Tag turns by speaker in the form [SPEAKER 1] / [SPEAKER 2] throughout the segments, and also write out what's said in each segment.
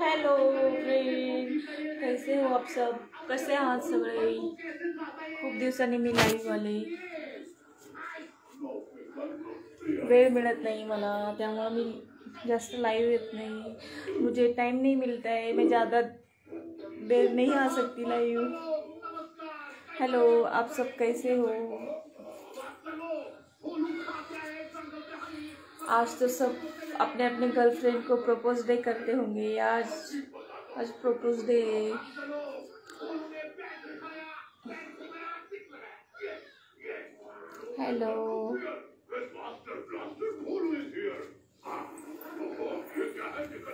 [SPEAKER 1] Hello कैसे हो आप सब? कसे आहात सगळे खूप दिवसांनी मी लाईव्ह आले वेळ मिळत नाही मला, त्यामुळं मी जास्त लाइव येत नहीं. मुझे टाइम नहीं मिलता है मैं ज़्यादा देर नहीं आ सकती लाइव हेलो आप सब कैसे हो? आज तो सब अपने अपने गर्लफ्रेंड को प्रपोज डे करते होंगे, आज आज propose day hello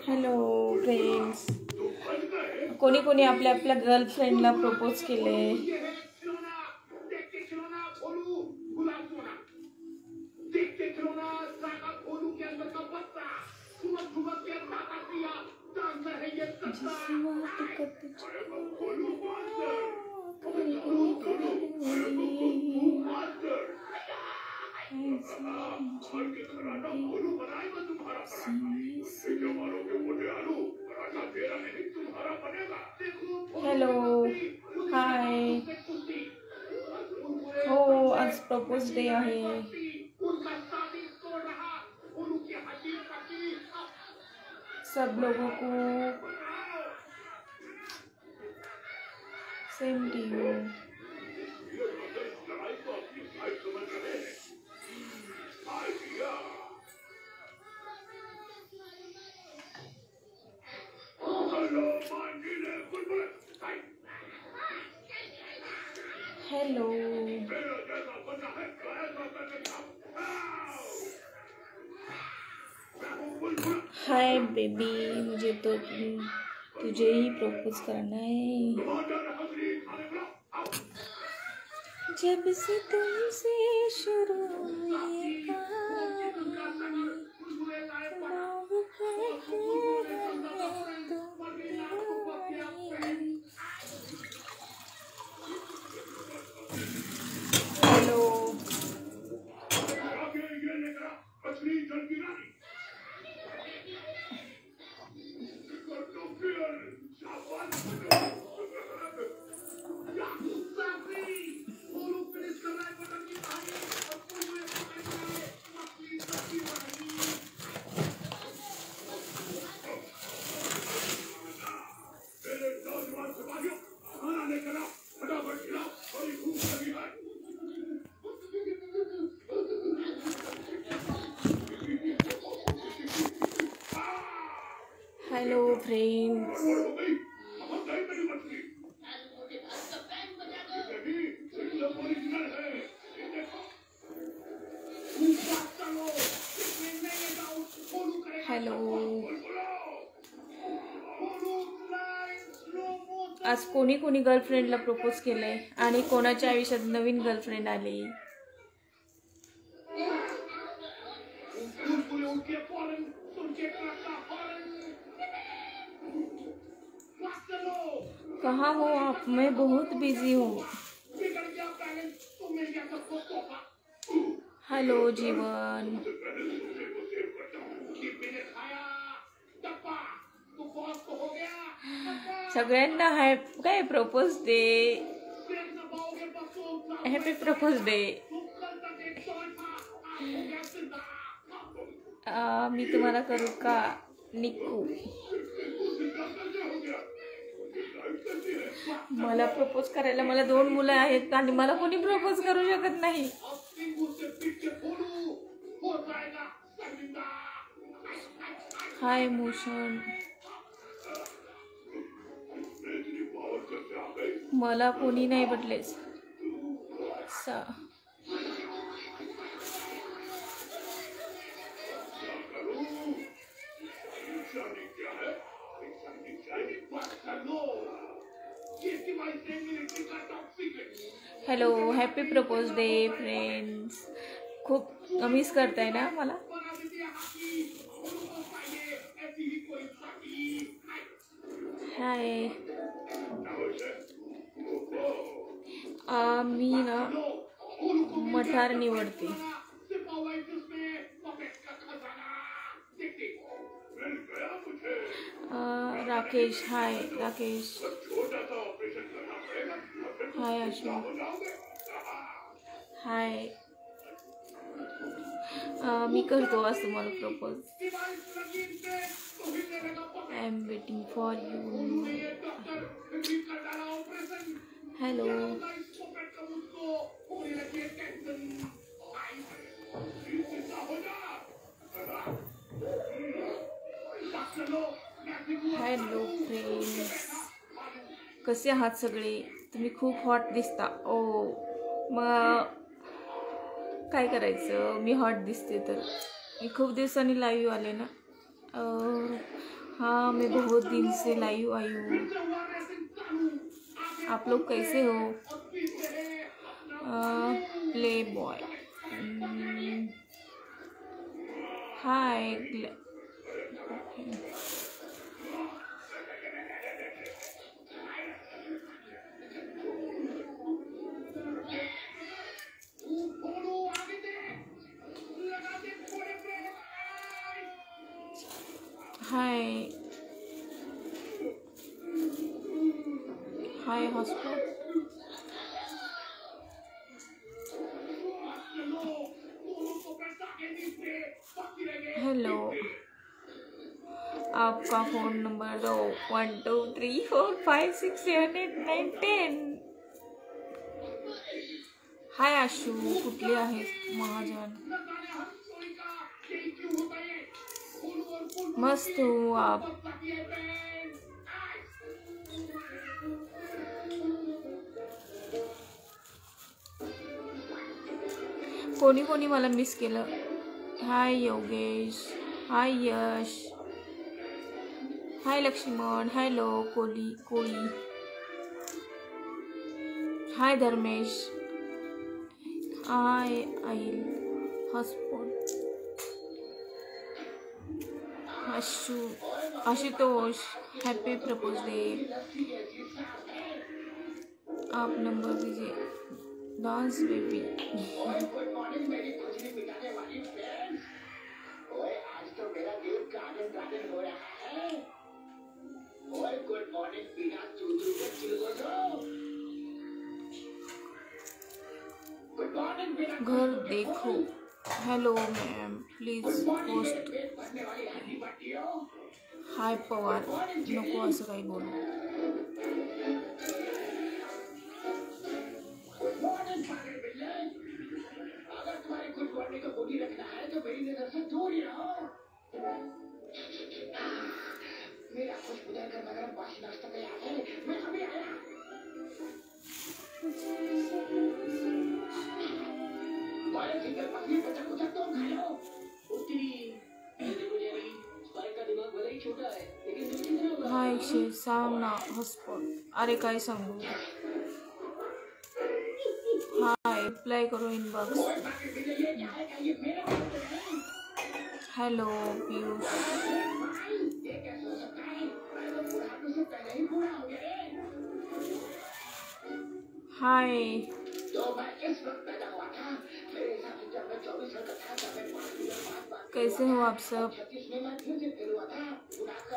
[SPEAKER 1] hello friends कोणी कोणी आपल्या आपल्या गर्लफ्रेंडला प्रपोज केले हॅलो हाय हो आज प्रपोज डे आहे सब लोगों को सेम टू बेबी मुझे तो तुझे ही प्रपोज करना है। जब से तुमसे फ्रेंड्स हॅलो आज कोणी कोणी गर्लफ्रेंडला प्रपोज केलंय आणि कोणाच्या आयुष्यात नवीन गर्लफ्रेंड आली? कहाँ हो आप? मैं बहुत बिज़ी हूँ। हॅलो जीवन। सगळ्यांना हॅ propose day happy propose day मी तुम्हाला करू का? निकू. मला प्रपोज करायला मला दोन मुलं आहेत आणि मला कोणी प्रपोज करू शकत नाही. हाय मोशन. मला कोणी नाही भेटलेच सा. Hello happy propose day friends खूब मिस करता है ना माला? हाय मी ना मठार निवड़ती.
[SPEAKER 2] राकेश हाय राकेश. हाय अशोक हाय मी करतो आज तुम्हाला propose I am waiting for you hello hello friends कसे आहात सगळे? तुम्ही खूप हॉट दिसता. ओ, मग काय करायचं? मी हॉट दिसते तर. मी खूप दिवसांनी लाईव्ह आले ना. हाँ मैं बहुत दिन से लाईव आई हूँ. आप लोग कैसे हो? Play boy hi hi hi hospital hello आपका फ़ोन नंबर दो. One two three four five six seven eight nine ten hi Ashu. कुठली महाजन. मस्त हो आप। कोणी कोणी मला मिस केलं. Hi Yogesh. Hi Yash. Hi Laxman. Hello Koli, Koli. Hi Dharmesh. Hi आईल hotspot Ashu Ashutosh happy propose day. आप number दीजिए। Dance baby. घर देखो। Hello ma'am please post hi Pawar नको असं काही बोलू तुम्हारे का बोली रखना है तो मेरी नज़र से दूर ही शे सांग ना हॉस्पॉट अरे काय सांगू. हाय रिप्लाय करो इनबॉक्स हॅलो पियुष. हाय कैसे हो आप सब?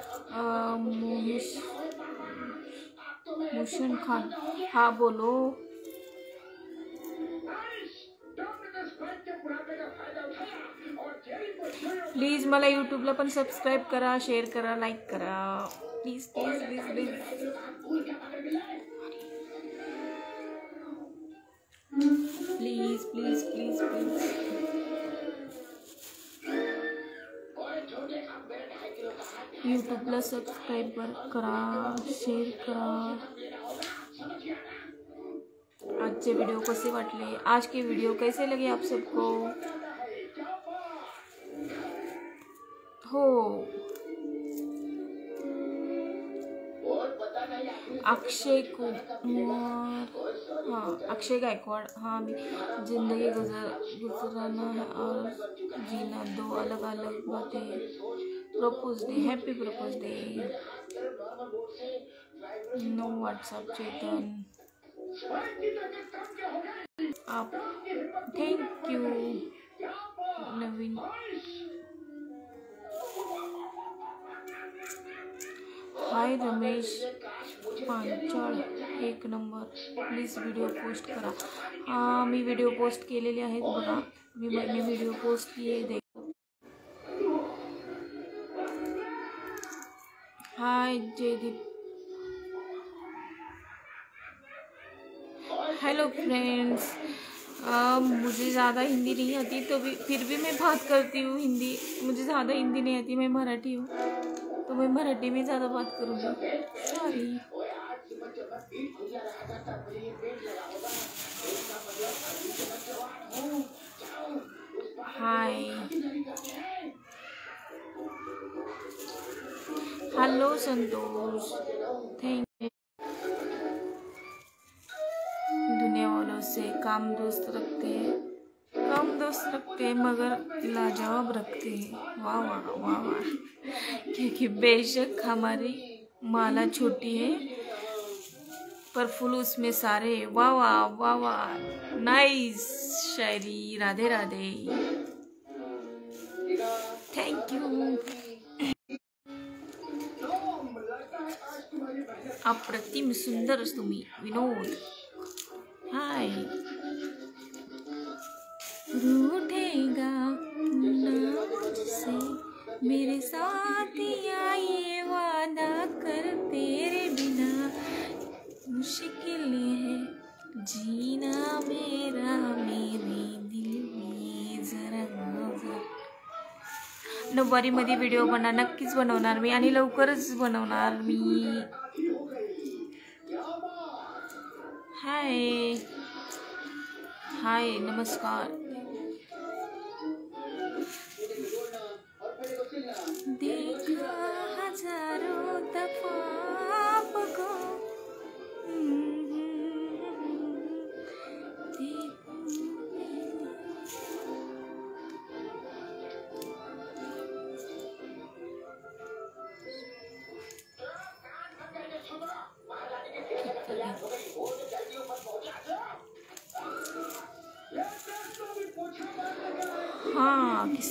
[SPEAKER 2] अ, खान। हाँ बोलो। प्लीज़ मला यूट्यूबला पण सबस्क्राईब करा शेअर करा लाईक करा. Please please please please please please please please यूट्यूबला subscribe करा शेअर करा. आजचे वीडियो कसे वाटले? आज के वीडियो कैसे लगे आप सबको? हो. अक्षय कुमार. हाँ अक्षय गायकवाड़ हाँ भी ज़िंदगी गुजर, गुजराना है और जीना, दो अलग अलग बातें propose day happy propose day no WhatsApp Chetan आप thank you Naveen. Hi Ramesh. Panchal एक नंबर। प्लीज़ व्हिडिओ पोस्ट करा। हा, मी व्हिडिओ पोस्ट केलेले आहेत बघा. मी मैंने व्हिडिओ पोस्ट किए, देख. हाय, जयदीप. हेलो फ्रेंड्स मुझे ज़्यादा हिंदी नहीं आती तो भी फिर भी मैं बात करती हूँ हिंदी। मुझे ज़्यादा हिंदी नहीं आती, मैं मराठी हूँ। तो मैं मराठी में ज़्यादा बात करूँगी। Sorry hi hello Santosh. Thank you दुनिया वालों से काम दोस्त रखते हैं। कम दोस्त रखते हैं मगर लाजवाब रखते। हैं वाह वाह वाह वाह। क्योंकि बेशक हमारी माला छोटी है, पर फूल उसमें सारे। वाह वाह वाह वाह। नाइस शायरी राधे राधे। थैंक यू अप्रतिम सुंदर तुम्ही विनोद। हाय रूठेगा ना मुझसे। मेरे साथ या वादा कर तेरे बिना। मुश्किल है जीना मेरा, मेरे दिल में जरा नऊवारीमध्ये व्हिडिओ बनणार नक्कीच बनवणार मी आणि लवकरच मी. हाय हाय नमस्कार.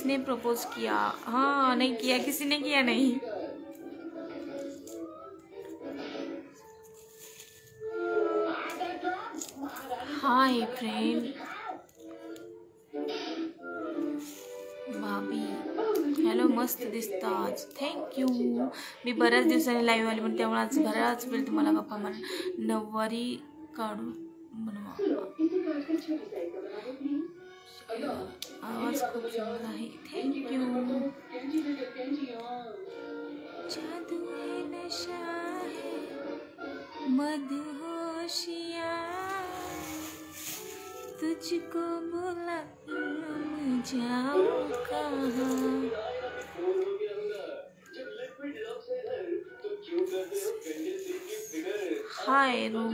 [SPEAKER 2] किसने प्रपोज किया? हाँ नहीं किया, किसी ने किया नहीं। हाय फ्रेंड भाभी हॅलो मस्त दिसतं आज। थँक्यू मी बऱ्याच दिवसांनी लाईव्ह आली, पण आज बऱ्याच वेळ तुम्हाला गप्पा मार नऊवारी काढून बनवा. आवाज़ खूप सुंदर आहे थँक्यू जादू है नशा है मदहोशिया तुझको बोला जाऊँ कहाँ? Hi room.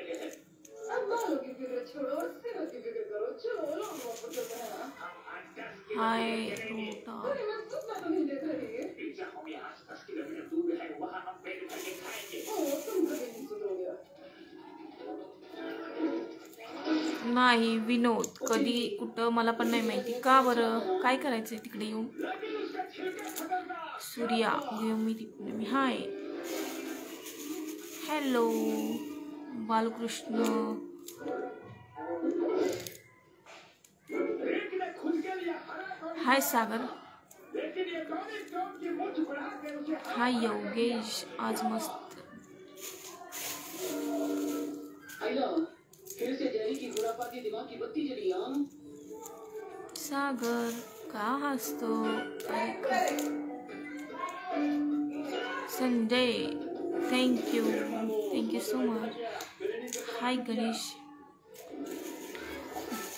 [SPEAKER 2] नाही विनोद कधी कुठं मला पण नाही माहिती. का बरं? काय करायचं आहे तिकडे येऊन? सूर्या घेऊ मी तिकडे मी hi. Hello Balakrishna. Hi Sagar. Hi Yogesh आज मस्त। सागर का हसतो अरे thank you thank you so much hi Ganesh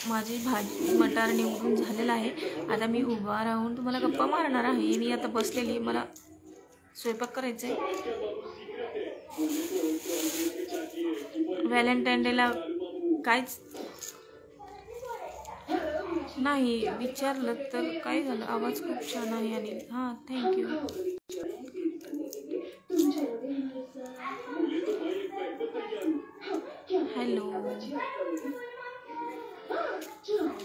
[SPEAKER 2] माझी भाजी मटार निवडून झालेला आहे. आता मी उभा राहून तुम्हाला गप्पा मारणार आहे. मी आता बसलेली मला स्वयंपाक करायचा आहे व्हॅलेंटाईन डेला काहीच नाही. विचारलं तर काय झालं? आवाज खूप छान आहे आणि हां थँक्यू हॅलो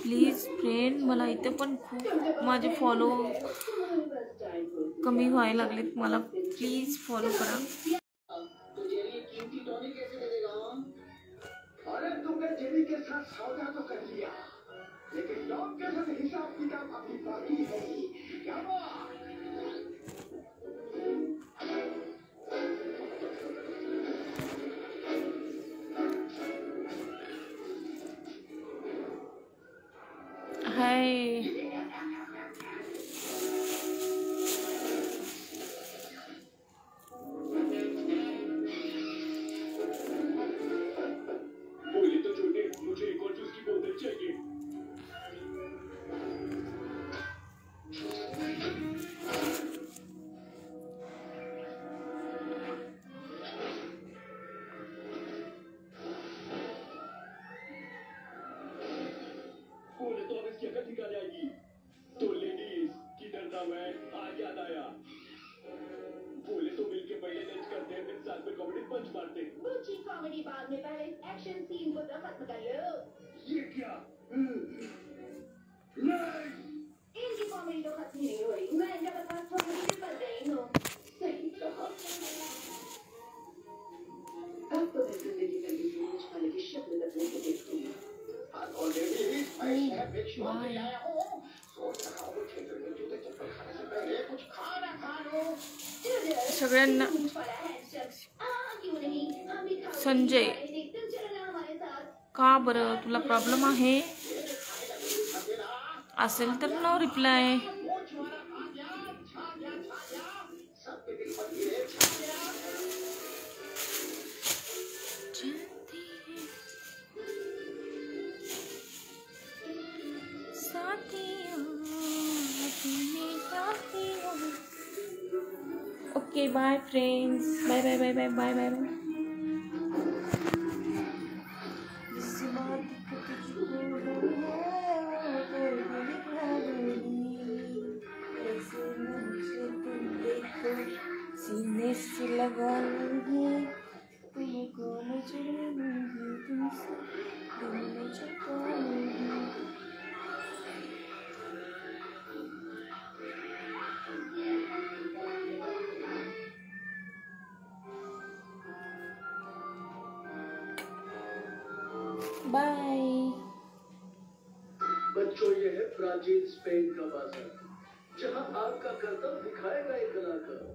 [SPEAKER 2] प्लीज़ फ्रेंड मला इथे पण खूप माझे फॉलो कमी व्हायला लागलेत. मला प्लीज़ फॉलो करा.
[SPEAKER 3] तो लेकिन हिसाब किताब अभी बाकी है क्या कॉमेडी
[SPEAKER 4] बाद में पहले इस एक्शन सीन को तो खत्म कर लो
[SPEAKER 3] ये क्या नहीं
[SPEAKER 4] इनकी कॉमेडी तो खत्म नहीं हो रही मैं इनके पास थोड़ी सी कर रही हूँ अब तो मैं ज़िंदगी में किसी नीच वाले की शक्ल हूँ
[SPEAKER 3] ऑलरेडी में आया हूँ हूँ
[SPEAKER 2] सगळ्यांना संजय. का बरं? तुला प्रॉब्लेम आहे? असेल तर no reply okay bye friends bye bye bye bye bye bye bye सीने से लगा लूँगी तुमको मैं चुनूँगी तुमसे दिल में छुपा बाय।
[SPEAKER 3] बच्चों ये है प्राचीन स्पेन का बाज़ार, जहाँ आपका करतब दिखाएगा एक कलाकार।